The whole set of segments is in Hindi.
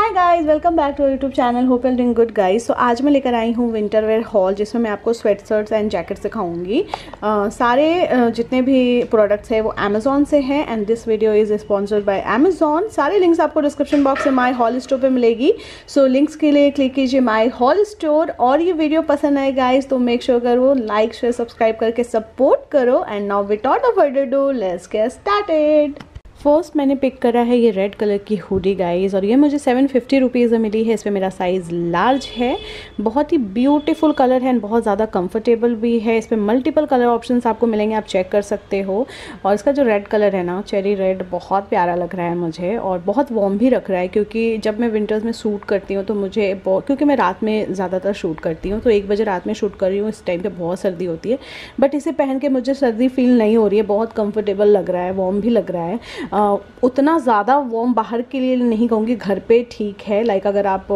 Hi guys welcome back to YouTube channel hope all doing good guys so आज मैं लेकर आई हूँ विंटर वेयर हॉल जिसमें मैं आपको स्वेट शर्ट्स एंड जैकेट सिखाऊँगी uh, सारे uh, जितने भी प्रोडक्ट्स हैं वो अमेजोन से हैं and this video is sponsored by Amazon सारे लिंक्स आपको डिस्क्रिप्शन बॉक्स में माई हॉल स्टोर पर मिलेगी। सो so, लिंक्स के लिए क्लिक कीजिए माई हॉल स्टोर और ये वीडियो पसंद आए गाइज़ तो मेक श्योर करो लाइक शेयर सब्सक्राइब करके सपोर्ट करो। And now without a further do let's get started first मैंने पिक करा है ये रेड कलर की हुडी गाइज़ और ये मुझे सेवन फिफ्टी रुपीज़ में मिली है। इसमें मेरा साइज़ लार्ज है। बहुत ही ब्यूटीफुल कलर है एंड बहुत ज़्यादा कंफर्टेबल भी है। इसमें मल्टीपल कलर ऑप्शंस आपको मिलेंगे, आप चेक कर सकते हो। और इसका जो रेड कलर है ना चेरी रेड बहुत प्यारा लग रहा है मुझे और बहुत वॉर्म भी रख रहा है क्योंकि जब मैं विंटर्स में शूट करती हूँ तो मुझे क्योंकि मैं रात में ज़्यादातर शूट करती हूँ तो एक बजे रात में शूट कर रही हूँ, इस टाइम पर बहुत सर्दी होती है। बट इसे पहन के मुझे सर्दी फील नहीं हो रही है, बहुत कम्फर्टेबल लग रहा है वॉर्म भी लग रहा है। उतना ज़्यादा वॉम बाहर के लिए नहीं कहूँगी, घर पे ठीक है। लाइक अगर आप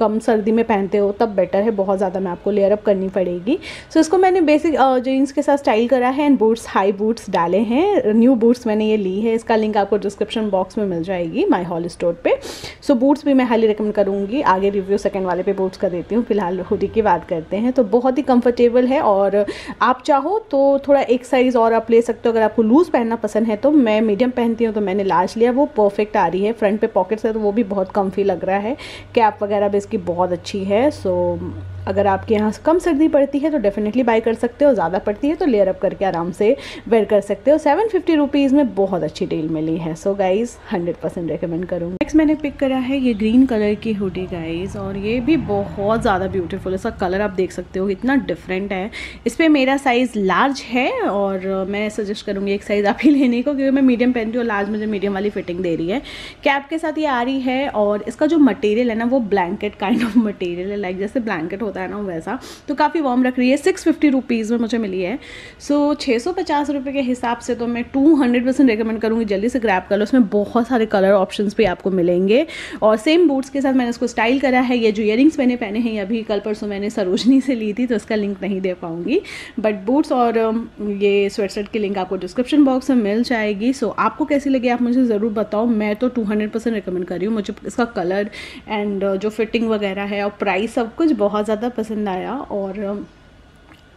कम सर्दी में पहनते हो तब बेटर है बहुत ज़्यादा मैं आपको लेयर अप करनी पड़ेगी। सो so, इसको मैंने बेसिक जीन्स के साथ स्टाइल करा है एंड बूट्स हाई बूट्स डाले हैं। न्यू बूट्स मैंने ये ली है इसका लिंक आपको डिस्क्रिप्शन बॉक्स में मिल जाएगी माई हॉल स्टोर पर सो बूट्स भी मैं हाईली रिकमेंड करूँगी। आगे रिव्यू सेकेंड वाले पे बूट्स का देती हूँ फ़िलहाल हुडी की बात करते हैं। तो बहुत ही कम्फर्टेबल है और आप चाहो तो थोड़ा एक साइज़ और आप ले सकते हो। अगर आपको लूज़ पहनना पसंद है तो मैं मीडियम पहनती हूँ तो मैंने लार्ज लिया वो परफेक्ट आ रही है। फ्रंट पे पॉकेट्स है तो वो भी बहुत कम्फी लग रहा है। कैप वगैरह भी इसकी बहुत अच्छी है सो अगर आपके यहाँ कम सर्दी पड़ती है तो डेफिनेटली बाई कर सकते हो, ज़्यादा पड़ती है तो लेयर अप करके आराम से वेयर कर सकते हो। सेवन फिफ्टी रुपीज़ में बहुत अच्छी डील मिली है। So guys hundred percent recommend करूँगी। नेक्स्ट मैंने पिक करा है ये ग्रीन कलर की हुडी गाइज़ और ये भी बहुत ज़्यादा ब्यूटीफुल इसका कलर आप देख सकते हो, इतना डिफरेंट है। इस पर मेरा साइज़ लार्ज है और मैं सजेस्ट करूँगी एक साइज़ आप ही लेने को, क्योंकि मैं मीडियम पहनती हूँ लार्ज मुझे मीडियम वाली फिटिंग दे रही है। कैप के साथ ये आ रही है और इसका जो मटेरियल है ना, वो ब्लैंकेट काइंड ऑफ़ मटेरियल है। लाइक जैसे ब्लैंकेट होता है ना वैसा। तो काफ़ी वार्म रख रही है। सिक्स फिफ्टी रुपीज़ में मुझे मिली है। सो छः सौ पचास रुपये के हिसाब से तो मैं टू हंड्रेड परसेंट रिकमेंड करूँगी। जल्दी से ग्रैप कर लो। उसमें बहुत सारे कलर ऑप्शन भी आपको मिलेंगे। और सेम बूट्स के साथ मैंने उसको स्टाइल करा है। ये जो इयर मैंने पहने हैं अभी कल परसों मैंने सरोजनी से ली थी तो उसका लिंक नहीं दे पाऊँगी। बट बूट्स और ये स्वेटशर्ट की लिंक आपको डिस्क्रिप्शन बॉक्स में मिल जाएगी। सो आपको कैसी लगी आप मुझे ज़रूर बताओ। मैं तो टू हंड्रेड परसेंट रिकमेंड कर रही हूँ। मुझे इसका कलर एंड जो फिटिंग वगैरह है और प्राइस सब कुछ बहुत ज़्यादा पसंद आया और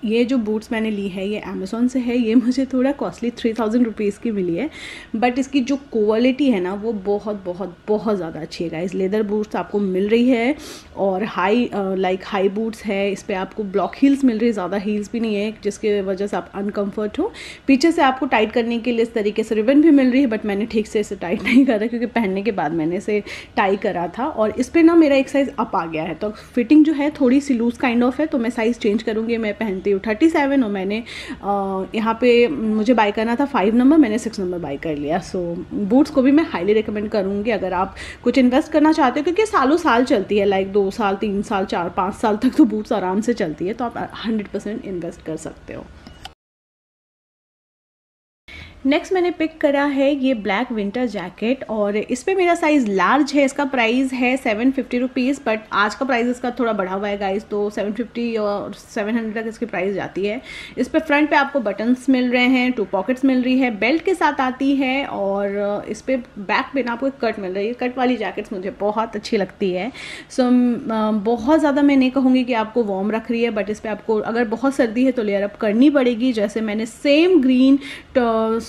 ये जो बूट्स मैंने ली है, ये अमेज़ोन से है, ये मुझे थोड़ा कॉस्टली थ्री थाउज़ेंड रुपीज़ की मिली है। बट इसकी जो क्वालिटी है ना, वो बहुत बहुत बहुत ज़्यादा अच्छी है गाइस लेदर बूट्स आपको मिल रही है और हाई लाइक हाई बूट्स है, इस पर आपको ब्लॉक हील्स मिल रही है, ज़्यादा हील्स भी नहीं है, जिसकी वजह से आप अनकम्फर्ट हो। पीछे से आपको टाइट करने के लिए इस तरीके से रिबन भी मिल रही है बट मैंने ठीक से इसे टाइट नहीं करा, क्योंकि पहनने के बाद मैंने इसे टाई करा था। और इस पर ना मेरा एक साइज़ अप आ गया है तो फिटिंग जो है थोड़ी सी लूज़ काइंड ऑफ़ है तो मैं साइज़ चेंज करूँगी, मैं पहनती हूँ थर्टी सेवन हूँ मैंने। यहाँ पे मुझे बाई करना था फाइव नंबर मैंने सिक्स नंबर बाई कर लिया। सो बूट्स को भी मैं हाईली रिकमेंड करूँगी अगर आप कुछ इन्वेस्ट करना चाहते हो, क्योंकि सालों साल चलती है लाइक दो साल, तीन साल, चार, पाँच साल तक तो बूट्स आराम से चलती है तो आप हंड्रेड परसेंट इन्वेस्ट कर सकते हो। नेक्स्ट मैंने पिक करा है ये ब्लैक विंटर जैकेट और इस पर मेरा साइज़ लार्ज है इसका प्राइस है सेवन फिफ्टी रुपीज़ बट आज का प्राइस इसका थोड़ा बढ़ा हुआ है गाइस तो सेवन फिफ्टी और सेवन हंड्रेड तक इसकी प्राइस जाती है। इस पर फ्रंट पे आपको बटन्स मिल रहे हैं टू पॉकेट्स मिल रही है बेल्ट के साथ आती है और इस पर बैक पे ना आपको एक कट मिल रही है। कट वाली जैकेट्स मुझे बहुत अच्छी लगती है। सो so, बहुत ज़्यादा मैं नहीं कहूँगी कि आपको वार्म रख रही है बट इस पर आपको अगर बहुत सर्दी है तो लेयर अप करनी पड़ेगी। जैसे मैंने सेम ग्रीन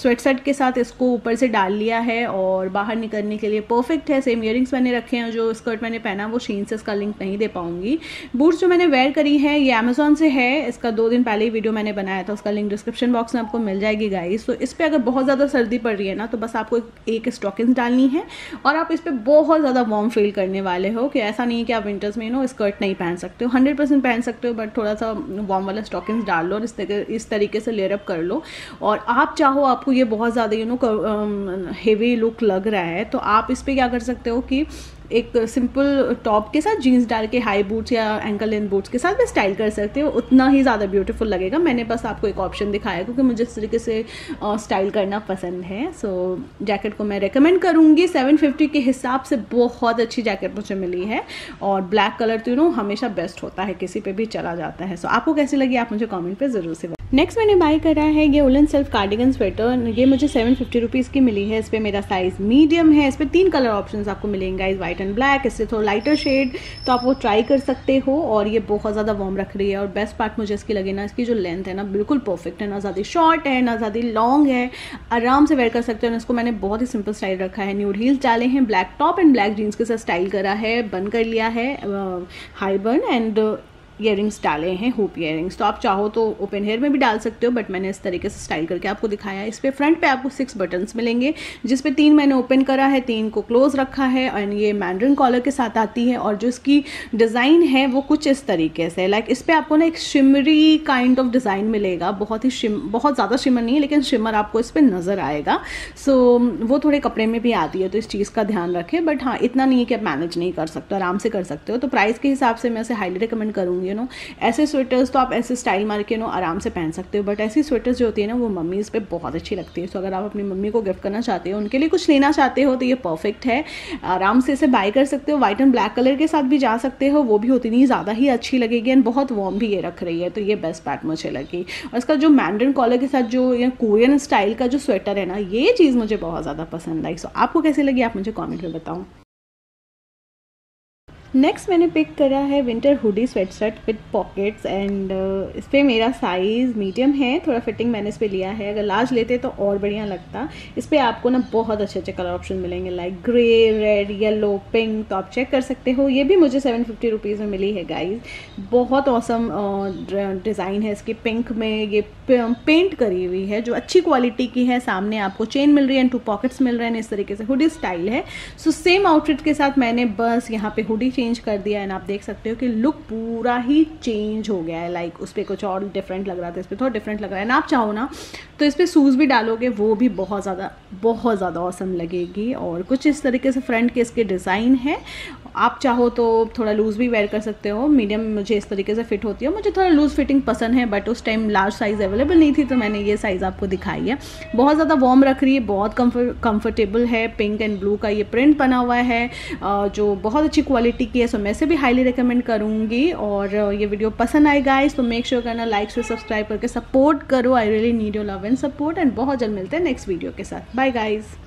स्वेट सेट के साथ इसको ऊपर से डाल लिया है और बाहर निकलने के लिए परफेक्ट है। सेम ईयरिंग्स मैंने रखे हैं, जो स्कर्ट मैंने पहना, वो शीन से इसका लिंक नहीं दे पाऊँगी। बूट्स जो मैंने वेयर करी है, ये अमेजोन से है। इसका दो दिन पहले ही वीडियो मैंने बनाया था, उसका लिंक डिस्क्रिप्शन बॉक्स में आपको मिल जाएगी गाइस तो इस पर अगर बहुत ज़्यादा सर्दी पड़ रही है ना तो बस आपको एक स्टॉकिंग डालनी है और आप इस पर बहुत ज़्यादा वार्म फील करने वाले हो कि ऐसा नहीं है कि आप विंटर्स में नो स्कर्ट नहीं पहन सकते हो। हंड्रेड परसेंट पहन सकते हो बट थोड़ा सा वार्म वाला स्टॉकिंग्स डाल लो और इस तरीके इस तरीके से लेयरअप कर लो। और आप चाहो, आपको ये बहुत ज़्यादा यू नो हेवी लुक लग रहा है। तो आप इस पर क्या कर सकते हो कि एक सिंपल टॉप के साथ जीन्स डाल के हाई बूट्स या एंकल लेंथ बूट्स के साथ भी स्टाइल कर सकते हो। उतना ही ज़्यादा ब्यूटीफुल लगेगा। मैंने बस आपको एक ऑप्शन दिखाया क्योंकि मुझे इस तरीके से स्टाइल करना पसंद है। सो so, जैकेट को मैं रेकमेंड करूँगी। 750 के हिसाब से बहुत अच्छी जैकेट मुझे मिली है। और ब्लैक कलर तो यू नो हमेशा बेस्ट होता है। किसी पे भी चला जाता है। सो so, आपको कैसी लगी? आप मुझे कॉमेंट पर ज़रूर से नेक्स्ट मैंने बाय करा है ये उलन सेल्फ कार्डिगन स्वेटर ये मुझे सेवन फिफ्टी रुपीज़ की मिली है. इस पर मेरा साइज़ मीडियम है. इस पर तीन कलर ऑप्शन आपको मिलेंगे इस वाइट एंड ब्लैक इससे थोड़ा लाइटर शेड तो आप वो ट्राई कर सकते हो और ये बहुत ज़्यादा वार्म रख रही है और बेस्ट पार्ट मुझे इसकी लगे ना, इसकी जो लेंथ है ना, बिल्कुल परफेक्ट है. ना ज़्यादा शॉर्ट है, ना ज़्यादा लॉन्ग है. आराम से वेयर कर सकते हो इसको मैंने बहुत ही सिंपल स्टाइल रखा है. न्यूड हील्स डाले हैं. Black top and black jeans के साथ स्टाइल करा है. बन कर लिया है. हाई बर्न एंड इयर डाले हैं हुप इयर तो आप चाहो तो ओपन हेयर में भी डाल सकते हो बट मैंने इस तरीके से स्टाइल करके आपको दिखाया इस पर फ्रंट पे आपको सिक्स बटन्स मिलेंगे जिस पे तीन मैंने ओपन करा है तीन को क्लोज रखा है एंड ये मैंड्रिन कॉलर के साथ आती है और जो इसकी डिज़ाइन है वो कुछ इस तरीके से लाइक इस पर आपको ना एक शिमरी काइंड ऑफ़ डिज़ाइन मिलेगा बहुत ही शिम बहुत ज़्यादा शिमर नहीं है लेकिन शिमर आपको इस पर नज़र आएगा। सो so, वो थोड़े कपड़े में भी आती है तो इस चीज़ का ध्यान रखें बट हाँ इतना नहीं है कि आप मैनेज नहीं कर सकते आराम से कर सकते हो। तो प्राइस के हिसाब से मैं इसे हाईली रिकमेंड करूँगी। यू नो ऐसे स्वेटर्स तो आप ऐसे स्टाइल मार के नो आराम से पहन सकते हो बट ऐसी स्वेटर्स जो होती है ना, वो मम्मीज़ पे बहुत अच्छी लगती है। सो अगर आप अपनी मम्मी को गिफ्ट करना चाहते हो, उनके लिए कुछ लेना चाहते हो तो ये परफेक्ट है। आराम से इसे बाय कर सकते हो वाइट एंड ब्लैक कलर के साथ भी जा सकते हो, वो भी उतनी ज़्यादा ही अच्छी लगेगी एंड बहुत वॉर्म भी ये रख रही है तो ये बेस्ट पैट मुझे लगी। और इसका जो मैंड्रन कॉलर के साथ जो या कोरियन स्टाइल का जो स्वेटर है ना, ये चीज़ मुझे बहुत ज़्यादा पसंद आई। सो आपको कैसे लगी? आप मुझे कॉमेंट में बताओ। नेक्स्ट मैंने पिक करा है winter hoodie sweatshirt with pockets and इस पर मेरा साइज़ मीडियम है। थोड़ा फिटिंग मैंने इस पर लिया है। अगर लार्ज लेते तो और बढ़िया लगता। इस पर आपको ना बहुत अच्छे अच्छे कलर ऑप्शन मिलेंगे like grey red yellow pink तो आप चेक कर सकते हो। ये भी मुझे सेवन फिफ्टी रुपीज़ में मिली है गाइज़ बहुत औसम डिज़ाइन uh, है इसकी। पिंक में ये पेंट करी हुई है जो अच्छी क्वालिटी की है। सामने आपको चेन मिल रही है टू पॉकेट्स मिल रहे हैं। इस तरीके से हुडी स्टाइल है। सो सेम आउटफिट के साथ मैंने बस यहाँ पे हुडी कर दिया है आप देख सकते हो कि लुक पूरा ही चेंज हो गया है लाइक उस पर कुछ और डिफरेंट लग रहा था, इस पर थोड़ा डिफरेंट लग रहा है। ना आप चाहो ना तो इस पर सूज़ भी डालोगे, वो भी बहुत ज़्यादा बहुत ज़्यादा औसम लगेगी। और कुछ इस तरीके से फ्रंट के इसके डिज़ाइन है आप चाहो तो थोड़ा लूज़ भी वेयर कर सकते हो मीडियम मुझे इस तरीके से फिट होती है। मुझे थोड़ा लूज़ फिटिंग पसंद है बट उस टाइम लार्ज साइज़ अवेलेबल नहीं थी तो मैंने ये साइज़ आपको दिखाई है। बहुत ज़्यादा वार्म रख रही है, बहुत कम्फर्टेबल है। पिंक एंड ब्लू का ये प्रिंट बना हुआ है जो बहुत अच्छी क्वालिटी की है सो मैं से भी हाईली रिकमेंड करूँगी। और ये वीडियो पसंद आए गाइस तो मेक श्योर करना लाइक से सब्सक्राइब करके सपोर्ट करो। I really need your love and support and बहुत जल्द मिलते हैं नेक्स्ट वीडियो के साथ। Bye guys